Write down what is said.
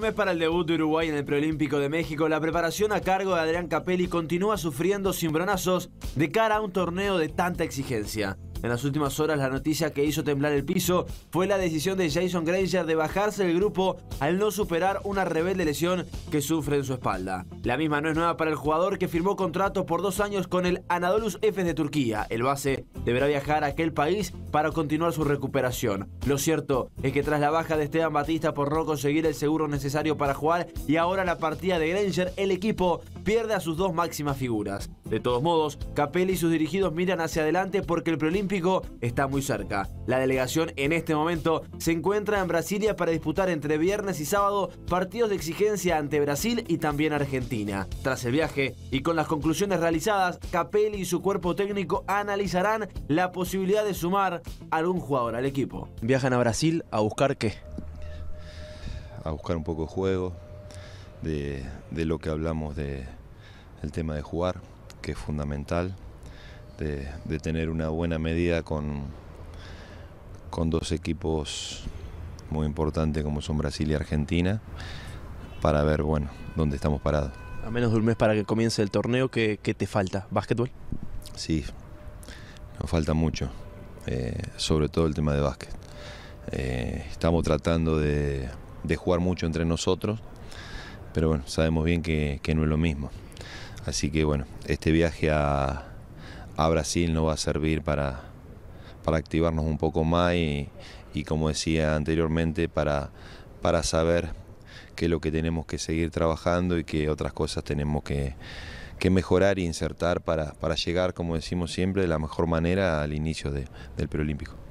Mes para el debut de Uruguay en el Preolímpico de México, la preparación a cargo de Adrián Capelli continúa sufriendo cimbronazos de cara a un torneo de tanta exigencia. En las últimas horas la noticia que hizo temblar el piso fue la decisión de Jason Granger de bajarse del grupo al no superar una rebelde lesión que sufre en su espalda. La misma no es nueva para el jugador que firmó contrato por dos años con el Anadolus Efes de Turquía. El base deberá viajar a aquel país para continuar su recuperación. Lo cierto es que tras la baja de Esteban Batista por no conseguir el seguro necesario para jugar y ahora la partida de Granger, el equipo pierde a sus dos máximas figuras. De todos modos, Capelli y sus dirigidos miran hacia adelante porque el preolímpico está muy cerca. La delegación en este momento se encuentra en Brasilia para disputar entre viernes y sábado partidos de exigencia ante Brasil y también Argentina. Tras el viaje y con las conclusiones realizadas, Capelli y su cuerpo técnico analizarán la posibilidad de sumar algún jugador al equipo. Viajan a Brasil a buscar qué? A buscar un poco de juego, de, lo que hablamos de el tema de jugar, que es fundamental de, tener una buena medida con, con dos equipos muy importantes como son Brasil y Argentina, para ver bueno dónde estamos parados. A menos de un mes para que comience el torneo, ¿qué, te falta? ¿Básquetbol? Sí, nos falta mucho, eh, sobre todo el tema de básquet. Eh, estamos tratando de, jugar mucho entre nosotros, pero bueno, sabemos bien que, que no es lo mismo. Así que bueno, este viaje a, Brasil nos va a servir para, para activarnos un poco más y, como decía anteriormente, para, para saber qué es lo que tenemos que seguir trabajando y qué otras cosas tenemos que, mejorar e insertar para, para llegar, como decimos siempre, de la mejor manera al inicio del preolímpico.